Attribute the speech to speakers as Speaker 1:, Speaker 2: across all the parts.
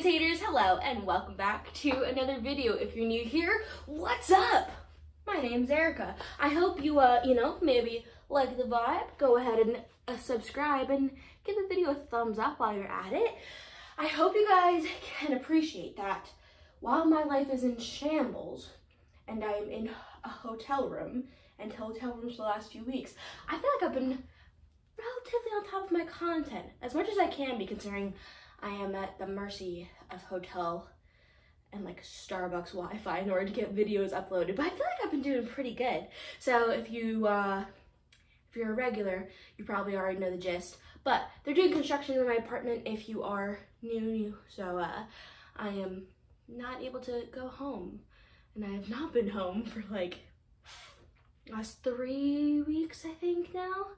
Speaker 1: trans hello and welcome back to another video. If you're new here, what's up? My name's Erica. I hope you, uh, you know, maybe like the vibe, go ahead and uh, subscribe and give the video a thumbs up while you're at it. I hope you guys can appreciate that while my life is in shambles and I am in a hotel room and hotel rooms for the last few weeks, I feel like I've been relatively on top of my content as much as I can be considering I am at the mercy of hotel and like Starbucks Wi-Fi in order to get videos uploaded. But I feel like I've been doing pretty good. So if you uh, if you're a regular, you probably already know the gist. But they're doing construction in my apartment if you are new, new. So uh, I am not able to go home. And I have not been home for like last three weeks, I think now.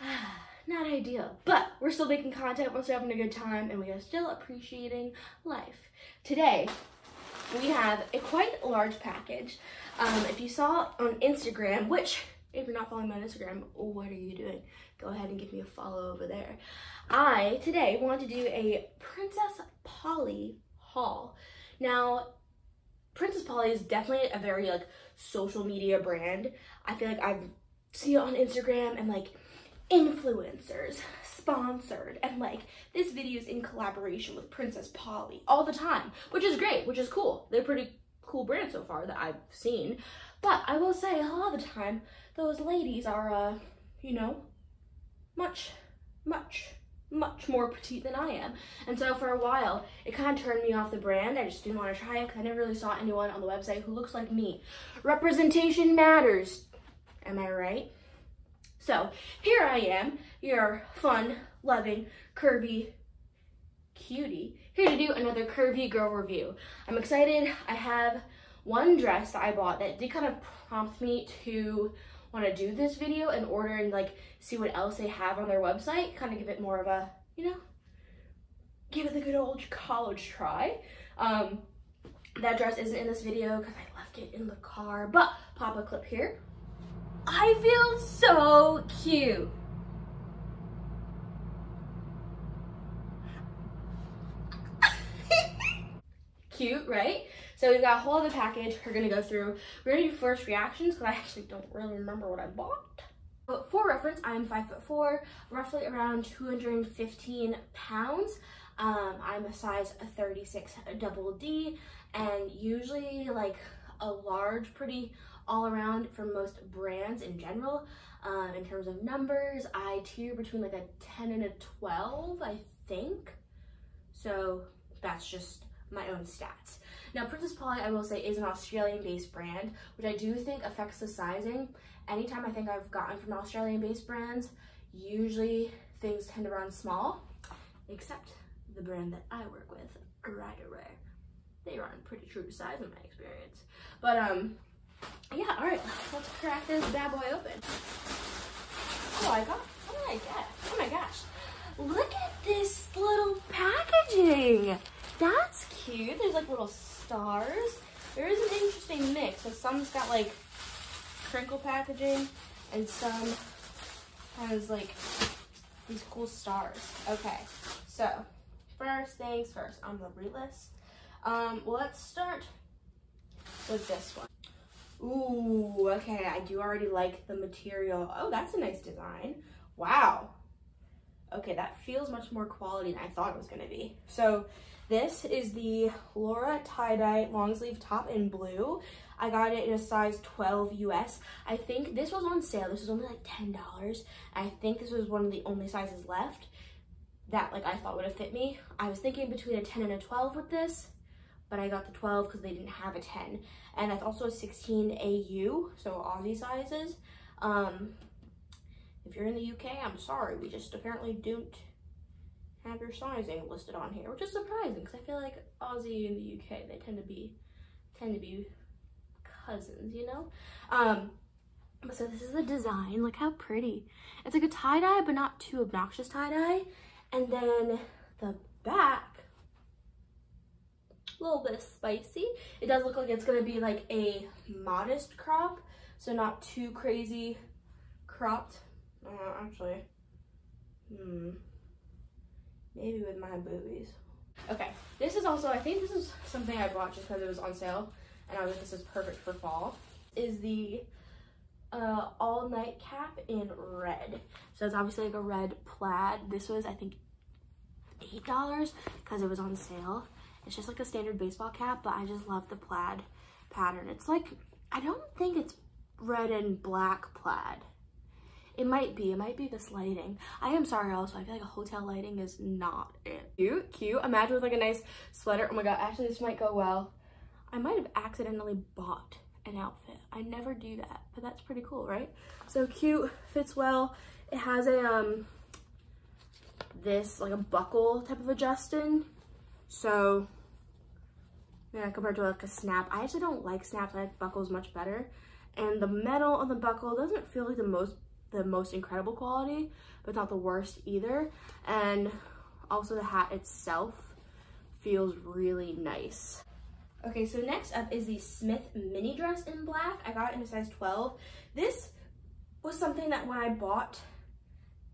Speaker 1: not ideal, but we're still making content, we're still having a good time, and we are still appreciating life. Today, we have a quite large package. Um, if you saw on Instagram, which if you're not following me on Instagram, what are you doing? Go ahead and give me a follow over there. I today want to do a Princess Polly haul. Now, Princess Polly is definitely a very like social media brand. I feel like I've seen it on Instagram and like influencers sponsored and like this video is in collaboration with Princess Polly all the time, which is great, which is cool. They're pretty cool brand so far that I've seen. But I will say a lot of the time, those ladies are, uh, you know, much, much, much more petite than I am. And so for a while, it kind of turned me off the brand. I just didn't want to try it because I never really saw anyone on the website who looks like me. Representation matters. Am I right? So here I am, your fun, loving, curvy cutie, here to do another curvy girl review. I'm excited. I have one dress that I bought that did kind of prompt me to want to do this video and order and like see what else they have on their website, kind of give it more of a, you know, give it the good old college try. Um, that dress isn't in this video because I left it in the car, but pop a clip here. I feel so cute. cute, right? So we've got a whole other package we're gonna go through. We're gonna do first reactions because I actually don't really remember what I bought. But for reference, I'm five foot four, roughly around 215 pounds. Um, I'm a size 36 double D, and usually like a large, pretty all around for most brands in general. Um, in terms of numbers, I tier between like a 10 and a 12, I think. So that's just my own stats. Now, Princess Polly, I will say, is an Australian-based brand, which I do think affects the sizing. Anytime I think I've gotten from Australian-based brands, usually things tend to run small, except the brand that I work with, Rider Rare. They run pretty true to size in my experience. But um, yeah, all right, let's crack this bad boy open. Oh, I got, did I get? Oh my gosh. Look at this little packaging. That's cute. There's like little stars. There is an interesting mix. So some's got like crinkle packaging and some has like these cool stars. Okay, so first things first on the read list. Um, let's start with this one. Ooh, okay, I do already like the material. Oh, that's a nice design. Wow. Okay, that feels much more quality than I thought it was gonna be. So this is the Laura tie-dye long sleeve top in blue. I got it in a size 12 US. I think this was on sale. This was only like $10. I think this was one of the only sizes left that like I thought would have fit me. I was thinking between a 10 and a 12 with this but I got the 12 because they didn't have a 10. And that's also a 16 AU, so Aussie sizes. Um, if you're in the UK, I'm sorry, we just apparently don't have your sizing listed on here, which is surprising because I feel like Aussie and the UK, they tend to be, tend to be cousins, you know? Um, so this is the design, look how pretty. It's like a tie-dye, but not too obnoxious tie-dye. And then the back a little bit spicy. It does look like it's gonna be like a modest crop, so not too crazy cropped. Uh, actually, hmm, maybe with my boobies. Okay, This is also, I think this is something I bought just because it was on sale. And I was like, this is perfect for fall. Is the uh, all night cap in red. So it's obviously like a red plaid. This was, I think, $8 because it was on sale. It's just like a standard baseball cap, but I just love the plaid pattern. It's like, I don't think it's red and black plaid. It might be, it might be this lighting. I am sorry also, I feel like a hotel lighting is not it. Cute, cute. Imagine with like a nice sweater. Oh my god, actually this might go well. I might have accidentally bought an outfit. I never do that, but that's pretty cool, right? So cute, fits well. It has a, um, this like a buckle type of adjusting. So, yeah, compared to like a snap. I actually don't like snaps, I like buckles much better. And the metal on the buckle doesn't feel like the most the most incredible quality, but not the worst either. And also the hat itself feels really nice. Okay, so next up is the Smith mini dress in black. I got it in a size 12. This was something that when I bought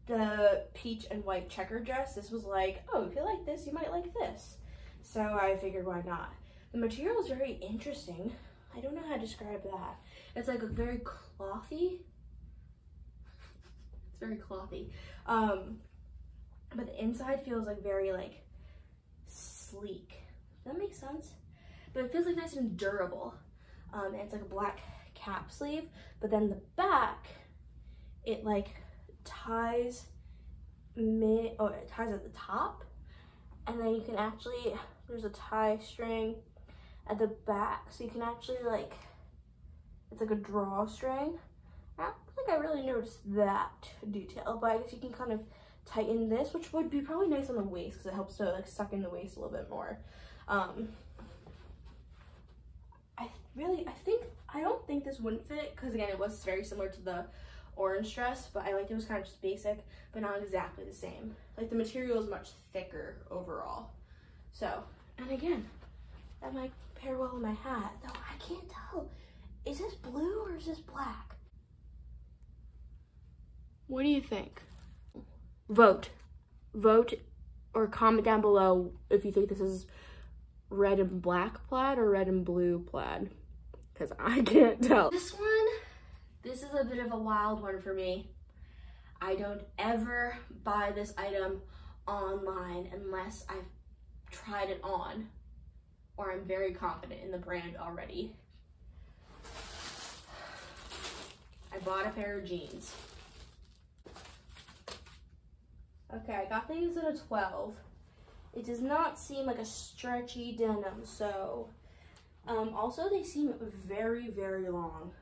Speaker 1: the peach and white checker dress, this was like, oh, if you like this, you might like this. So I figured why not. The material is very interesting. I don't know how to describe that. It's like a very clothy. It's very clothy. Um, but the inside feels like very like sleek. Does that make sense? but it feels like nice and durable. Um, and it's like a black cap sleeve, but then the back, it like ties mid, oh, it ties at the top, and then you can actually, there's a tie string at the back, so you can actually like, it's like a drawstring. I don't think I really noticed that detail, but I guess you can kind of tighten this, which would be probably nice on the waist because it helps to like suck in the waist a little bit more. Um, I really, I think, I don't think this wouldn't fit because again, it was very similar to the orange dress, but I liked it was kind of just basic, but not exactly the same. Like the material is much thicker overall. So, and again, that might pair well with my hat, though I can't tell. Is this blue or is this black? What do you think? Vote. Vote or comment down below if you think this is red and black plaid or red and blue plaid because I can't tell. This one, this is a bit of a wild one for me. I don't ever buy this item online unless I've tried it on or I'm very confident in the brand already. I bought a pair of jeans. Okay, I got these at a 12. It does not seem like a stretchy denim, so um, also, they seem very, very long.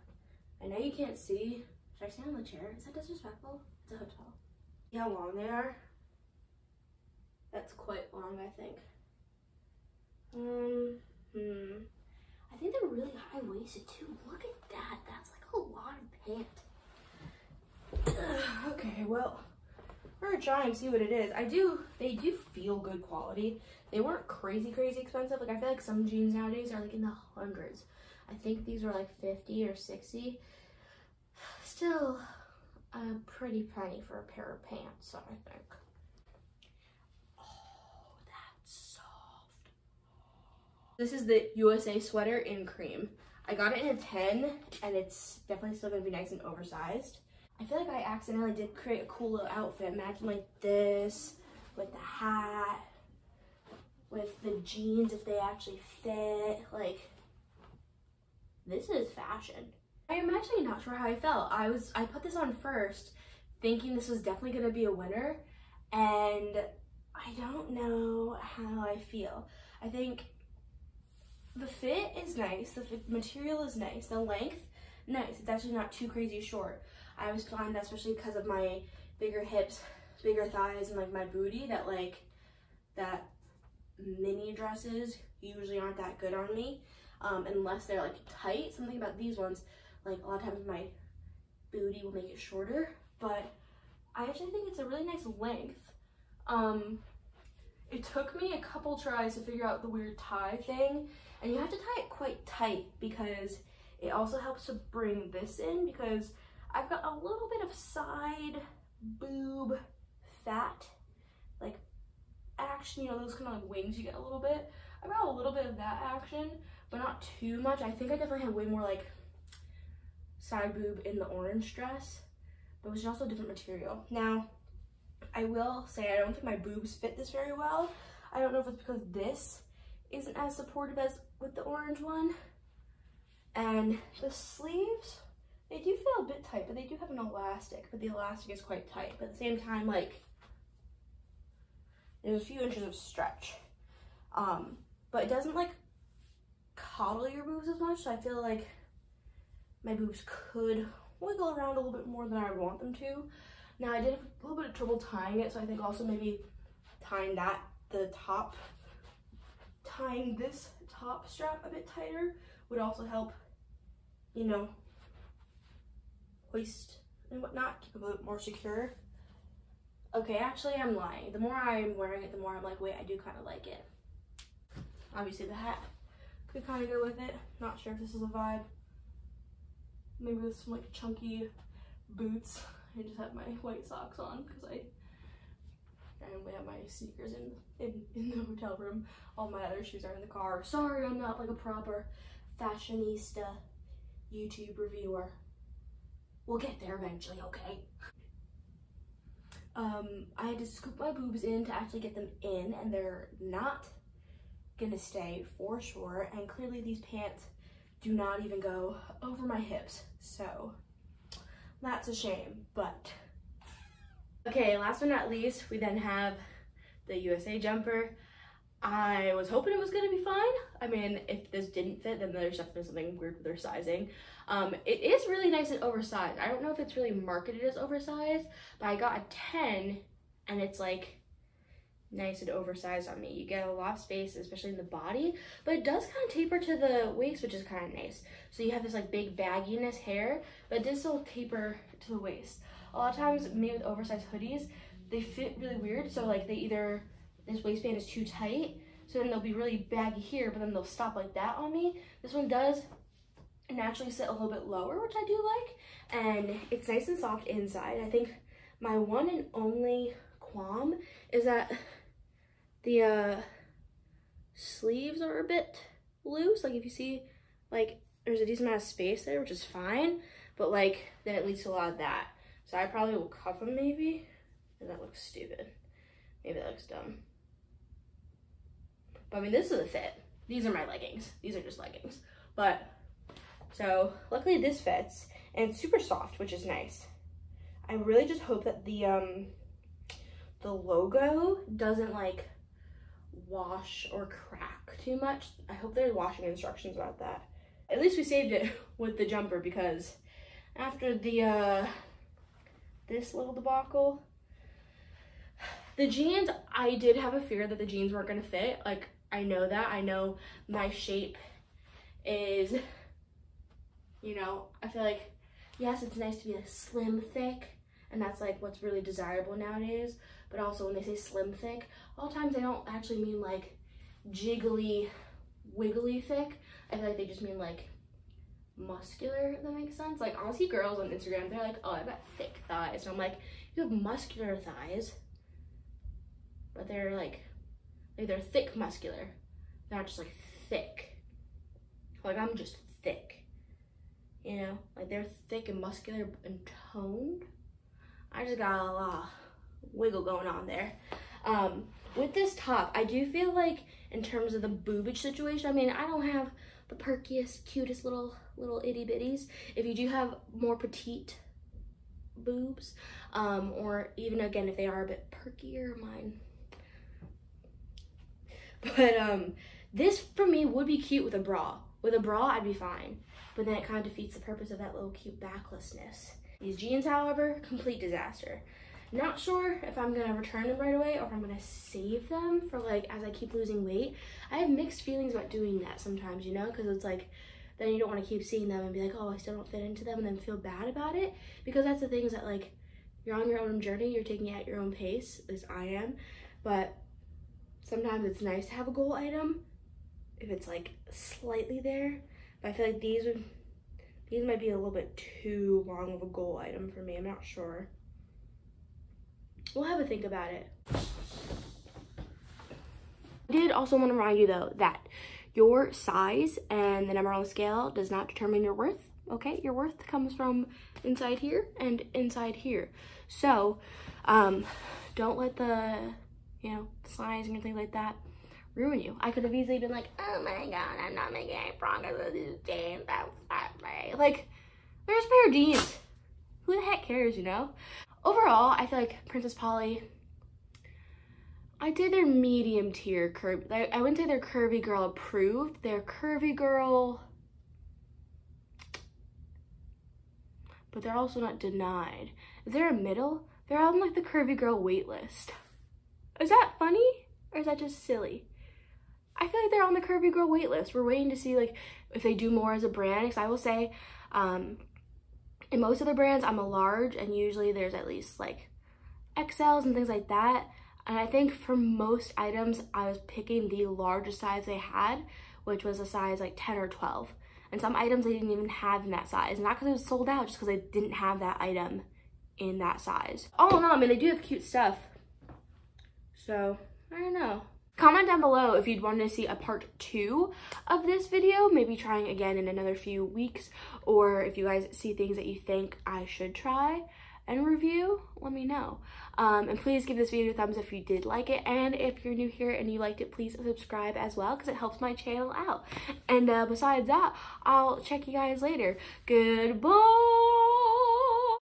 Speaker 1: I know you can't see. Should I stand on the chair? Is that disrespectful? It's a hotel. See how long they are? That's quite long, I think. Um, hmm. I think they're really high-waisted too. Look at that. That's like a lot of pant. okay, well, we're gonna try and see what it is. I do, they do feel good quality. They weren't crazy, crazy expensive. Like I feel like some jeans nowadays are like in the hundreds. I think these were like 50 or 60. Still a pretty penny for a pair of pants, I think. Oh, that's soft. This is the USA sweater in cream. I got it in a 10 and it's definitely still gonna be nice and oversized. I feel like I accidentally did create a cool little outfit. Imagine like this with the hat, with the jeans if they actually fit. Like, this is fashion. I am actually not sure how I felt. I was, I put this on first thinking this was definitely gonna be a winner and I don't know how I feel. I think the fit is nice, the material is nice, the length, nice. It's actually not too crazy short. I always find that especially because of my bigger hips, bigger thighs, and like my booty that like that mini dresses usually aren't that good on me um, unless they're like tight. Something about these ones, like a lot of times my booty will make it shorter, but I actually think it's a really nice length. Um, it took me a couple tries to figure out the weird tie thing, and you have to tie it quite tight because it also helps to bring this in because I've got a little bit of side boob fat, like action, you know, those kind of like wings you get a little bit. I've got a little bit of that action, but not too much. I think I definitely had way more like side boob in the orange dress, but it was also a different material. Now, I will say I don't think my boobs fit this very well. I don't know if it's because this isn't as supportive as with the orange one. And the sleeves, they do feel a bit tight, but they do have an elastic, but the elastic is quite tight. But at the same time, like, there's a few inches of stretch. Um, but it doesn't like coddle your boobs as much, so I feel like my boobs could wiggle around a little bit more than I would want them to. Now I did a little bit of trouble tying it, so I think also maybe tying that, the top, tying this top strap a bit tighter would also help, you know, hoist and whatnot, keep it a bit more secure. Okay, actually I'm lying. The more I'm wearing it, the more I'm like, wait, I do kind of like it. Obviously the hat could kind of go with it. Not sure if this is a vibe. Maybe with some like chunky boots. I just have my white socks on because I randomly have my sneakers in, in, in the hotel room. All my other shoes are in the car. Sorry, I'm not like a proper fashionista YouTube reviewer. We'll get there eventually, okay? Um, I had to scoop my boobs in to actually get them in and they're not gonna stay for sure. And clearly these pants do not even go over my hips. So that's a shame, but. Okay, last but not least, we then have the USA jumper. I was hoping it was gonna be fine. I mean, if this didn't fit, then there's definitely something weird with their sizing. Um, it is really nice and oversized. I don't know if it's really marketed as oversized, but I got a 10 and it's like nice and oversized on me. You get a lot of space, especially in the body, but it does kind of taper to the waist, which is kind of nice. So you have this like big bagginess hair, but it does still taper to the waist. A lot of times, me with oversized hoodies, they fit really weird. So like they either, this waistband is too tight, so then they'll be really baggy here, but then they'll stop like that on me. This one does naturally sit a little bit lower, which I do like, and it's nice and soft inside. I think my one and only qualm is that the uh, sleeves are a bit loose. Like if you see, like there's a decent amount of space there, which is fine, but like then it leads to a lot of that. So I probably will cuff them maybe. And that looks stupid. Maybe that looks dumb. But I mean, this is a fit. These are my leggings. These are just leggings. But, so luckily this fits and super soft, which is nice. I really just hope that the, um, the logo doesn't like wash or crack too much. I hope there's washing instructions about that. At least we saved it with the jumper because after the, uh, this little debacle, the jeans, I did have a fear that the jeans weren't gonna fit. Like, I know that. I know my shape is, you know, I feel like, yes, it's nice to be a slim thick, and that's like what's really desirable nowadays but also when they say slim thick, a lot of times they don't actually mean like jiggly, wiggly thick. I feel like they just mean like muscular, if that makes sense. Like I'll see girls on Instagram, they're like, oh, I've got thick thighs. And I'm like, you have muscular thighs, but they're like, like they're thick muscular. They're not just like thick. Like I'm just thick. You know, like they're thick and muscular and toned. I just got a lot wiggle going on there. Um, with this top, I do feel like in terms of the boobage situation, I mean, I don't have the perkiest, cutest little, little itty bitties. If you do have more petite boobs, um, or even again, if they are a bit perkier, mine. But um, this for me would be cute with a bra. With a bra, I'd be fine. But then it kind of defeats the purpose of that little cute backlessness. These jeans, however, complete disaster. Not sure if I'm gonna return them right away or if I'm gonna save them for like as I keep losing weight. I have mixed feelings about doing that sometimes, you know, because it's like then you don't want to keep seeing them and be like, oh, I still don't fit into them and then feel bad about it. Because that's the things that like you're on your own journey, you're taking it at your own pace, as I am. But sometimes it's nice to have a goal item if it's like slightly there. But I feel like these would these might be a little bit too long of a goal item for me. I'm not sure. We'll have a think about it. I did also want to remind you though that your size and the number on the scale does not determine your worth. Okay, your worth comes from inside here and inside here. So, um, don't let the, you know, size and things like that ruin you. I could have easily been like, oh my god, I'm not making any progress with these jeans. That's not right. Like, there's a pair of jeans. Who the heck cares, you know? Overall, I feel like Princess Polly, I did their medium tier curvy. I wouldn't say they're curvy girl approved. They're curvy girl, but they're also not denied. Is there a middle? They're on like the curvy girl wait list. Is that funny or is that just silly? I feel like they're on the curvy girl wait list. We're waiting to see like if they do more as a brand. Because I will say, um, in most of the brands, I'm a large, and usually there's at least like XLs and things like that. And I think for most items, I was picking the largest size they had, which was a size like 10 or 12. And some items they didn't even have in that size. Not because it was sold out, just because they didn't have that item in that size. All in all, I mean, they do have cute stuff. So, I don't know. Comment down below if you'd want to see a part two of this video, maybe trying again in another few weeks, or if you guys see things that you think I should try and review, let me know. Um, and please give this video a thumbs if you did like it, and if you're new here and you liked it, please subscribe as well, because it helps my channel out. And uh, besides that, I'll check you guys later. Goodbye!